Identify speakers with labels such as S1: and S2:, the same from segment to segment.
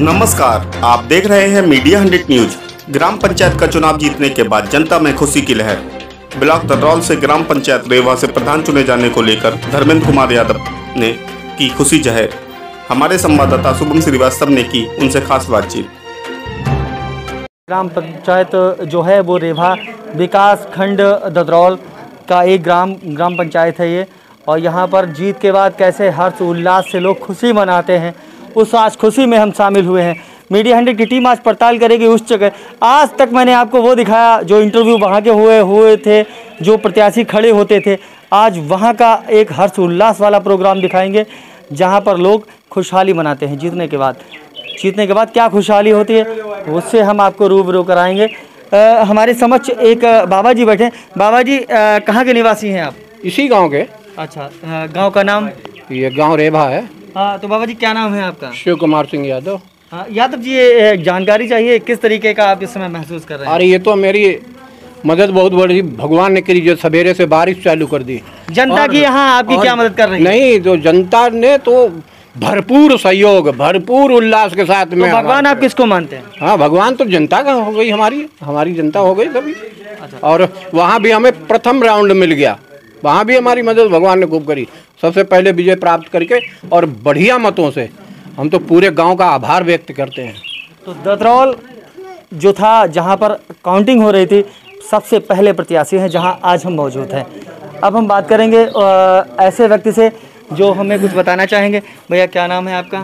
S1: नमस्कार, आप देख रहे हैं मीडिया हंड्रेड न्यूज़। ग्राम पंचायत का चुनाव जीतने के बाद जनता में खुशी की लहर। ब्लॉक ददरौल से ग्राम पंचायत रेवा से प्रधान चुने जाने को लेकर धर्मेंद्र कुमार यादव ने की खुशी ज़ाहिर। हमारे संवाददाता शुभम श्रीवास्तव ने की उनसे खास बातचीत।
S2: ग्राम पंचायत जो है, वो रेवा विकास खंड ददरौल का एक ग्राम ग्राम पंचायत है ये। और यहाँ पर जीत के बाद कैसे हर्ष उल्लास से लोग खुशी मनाते हैं उस आज खुशी में हम शामिल हुए हैं। मीडिया हंड्रेड की टीम आज पड़ताल करेगी उस जगह। आज तक मैंने आपको वो दिखाया जो इंटरव्यू वहाँ के हुए हुए थे जो प्रत्याशी खड़े होते थे। आज वहाँ का एक हर्ष उल्लास वाला प्रोग्राम दिखाएँगे जहाँ पर लोग खुशहाली मनाते हैं। जीतने के बाद। जीतने के बाद क्या खुशहाली होती है उससे हम आपको रूबरू कराएँगे। अ, हमारे समक्ष एक बाबा जी बैठे बाबा जी कहाँ के निवासी हैं आप?
S3: इसी गाँव के।
S2: अच्छा गाँव का नाम?
S3: ये गाँव रेभा है।
S2: हाँ तो बाबा जी क्या नाम है आपका?
S3: शिव कुमार सिंह यादव।
S2: हाँ यादव जी ये जानकारी चाहिए किस तरीके का आप इस समय महसूस कर रहे हैं?
S3: अरे ये तो मेरी मदद बहुत बड़ी भगवान ने करी जो सवेरे से बारिश चालू कर दी।
S2: जनता की यहाँ आपकी क्या मदद कर रही है?
S3: नहीं जो जनता ने तो भरपूर सहयोग भरपूर उल्लास के साथ में तो
S2: भगवान आप किसको मानते हैं?
S3: हाँ भगवान तो जनता का हो गई हमारी। हमारी जनता हो गई सभी
S2: अच्छा।
S3: और वहाँ भी हमें प्रथम राउंड मिल गया। वहाँ भी हमारी मदद भगवान ने खूब करी। सबसे पहले विजय प्राप्त करके और बढ़िया मतों से हम तो पूरे गाँव का आभार व्यक्त करते हैं।
S2: तो दतरौल जो था जहाँ पर काउंटिंग हो रही थी सबसे पहले प्रत्याशी हैं जहाँ आज हम मौजूद हैं। अब हम बात करेंगे ऐसे व्यक्ति से जो हमें कुछ बताना चाहेंगे। भैया क्या नाम है आपका?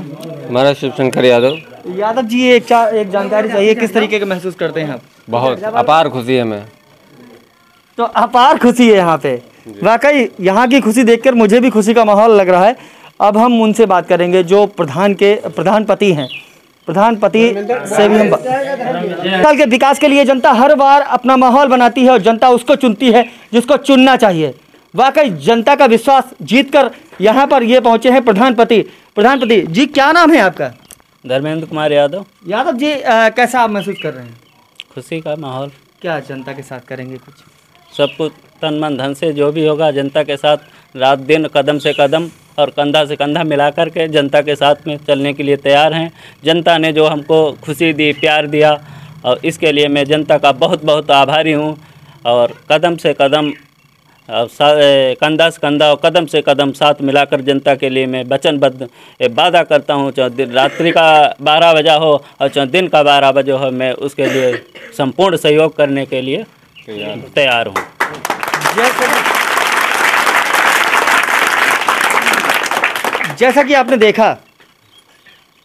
S4: हमारा शिव शंकर यादव।
S2: यादव जी एक चार एक जानकारी चाहिए किस तरीके का महसूस करते हैं आप?
S4: बहुत अपार खुशी है मैं
S2: तो अपार खुशी है यहाँ पे। वाकई यहाँ की खुशी देखकर मुझे भी खुशी का माहौल लग रहा है। अब हम उनसे बात करेंगे जो प्रधान के प्रधानपति हैं। प्रधानपति से भी हम साल के विकास के लिए जनता हर बार अपना माहौल बनाती है और जनता उसको चुनती है जिसको चुनना चाहिए। वाकई जनता का विश्वास जीत कर यहाँ पर ये पहुँचे हैं प्रधानपति प्रधानपति जी क्या नाम है आपका?
S5: धर्मेंद्र कुमार यादव।
S2: यादव जी अ, कैसा आप महसूस कर रहे हैं?
S5: खुशी का माहौल।
S2: क्या जनता के साथ करेंगे कुछ?
S5: सब कुछ तन मन धन से जो भी होगा जनता के साथ रात दिन कदम से कदम और कंधा से कंधा मिला कर के जनता के साथ में चलने के लिए तैयार हैं। जनता ने जो हमको खुशी दी प्यार दिया और इसके लिए मैं जनता का बहुत बहुत आभारी हूँ। और कदम से कदम कंधा से कंधा और कदम से कदम साथ मिलाकर जनता के लिए मैं वचनबद्ध वादा करता हूँ। चाहे दिन रात्रि का बारह बजा हो और चाहे दिन का बारह बजे हो मैं उसके लिए संपूर्ण सहयोग करने के लिए तैयार हूँ।
S2: जैसा कि जैसा कि आपने देखा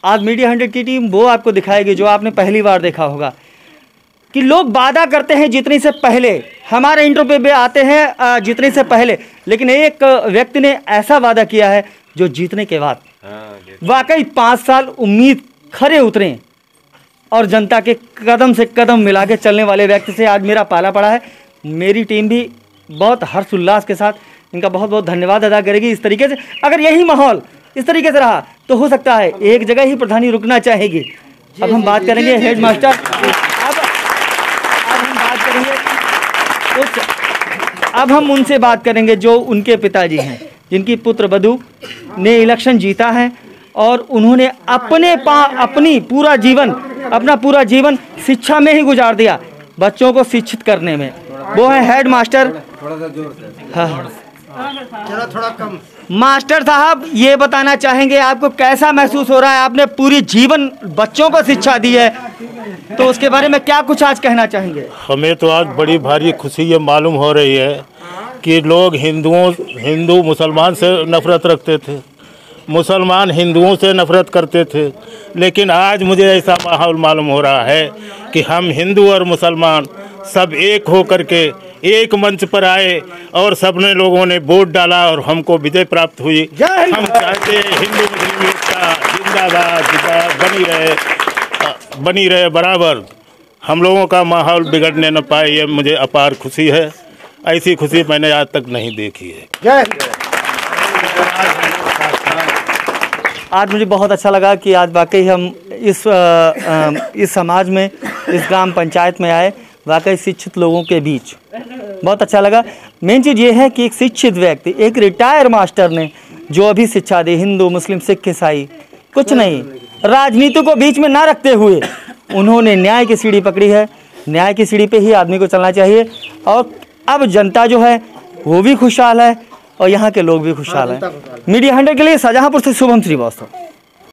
S2: आज मीडिया हंड्रेड की टीम वो आपको दिखाएगी जो आपने पहली बार देखा होगा कि लोग वादा करते हैं जितने से पहले हमारे इंटरव्यू पे भी आते हैं जितने से पहले। लेकिन एक व्यक्ति ने ऐसा वादा किया है जो जीतने के बाद। वाकई पाँच साल उम्मीद खरे उतरे और जनता के कदम से कदम मिला के चलने वाले व्यक्ति से आज मेरा पाला पड़ा है। मेरी टीम भी बहुत हर्षोल्लास के साथ इनका बहुत बहुत धन्यवाद अदा करेगी इस तरीके से। अगर यही माहौल इस तरीके से रहा तो हो सकता है एक जगह ही प्रधानी रुकना चाहेगी। अब हम बात करेंगे हेड मास्टर अब अब हम बात करेंगे अब हम उनसे बात करेंगे जो उनके पिताजी हैं जिनकी पुत्र वधु ने इलेक्शन जीता है और उन्होंने अपने पा अपनी पूरा जीवन अपना पूरा जीवन शिक्षा में ही गुजार दिया बच्चों को शिक्षित करने में। वो है हेड मास्टर हाँ। मास्टर साहब ये बताना चाहेंगे आपको कैसा महसूस हो रहा है? आपने पूरी जीवन बच्चों को शिक्षा दी है। तो उसके बारे में क्या कुछ आज कहना चाहेंगे?
S6: हमें तो आज बड़ी भारी खुशी ये मालूम हो रही है कि लोग हिंदुओं हिंदू मुसलमान से नफरत रखते थे। मुसलमान हिंदुओं से नफरत करते थे। लेकिन आज मुझे ऐसा माहौल मालूम हो रहा है कि हम हिंदू और मुसलमान सब एक हो करके एक मंच पर आए और सबने लोगों ने वोट डाला और हमको विजय प्राप्त हुई। हम चाहते हिंदू मुस्लिम एकता जिंदाबाद बनी रहे बनी रहे बराबर। हम लोगों का माहौल बिगड़ने न पाए ये मुझे अपार खुशी है। ऐसी खुशी मैंने आज तक नहीं देखी है।
S2: आज मुझे बहुत अच्छा लगा कि आज वाकई हम इस आ, आ, इस समाज में इस ग्राम पंचायत में आए वाकई शिक्षित लोगों के बीच। बहुत अच्छा लगा। मेन चीज़ ये है कि एक शिक्षित व्यक्ति एक रिटायर मास्टर ने जो अभी शिक्षा दी हिंदू मुस्लिम सिख ईसाई कुछ नहीं राजनीति को बीच में ना रखते हुए उन्होंने न्याय की सीढ़ी पकड़ी है। न्याय की सीढ़ी पे ही आदमी को चलना चाहिए। और अब जनता जो है वो भी खुशहाल है। और यहाँ के लोग भी खुशहाल हैं। मीडिया हंड्रेड के लिए शाहजहाँपुर से शुभम श्रीवास्तव।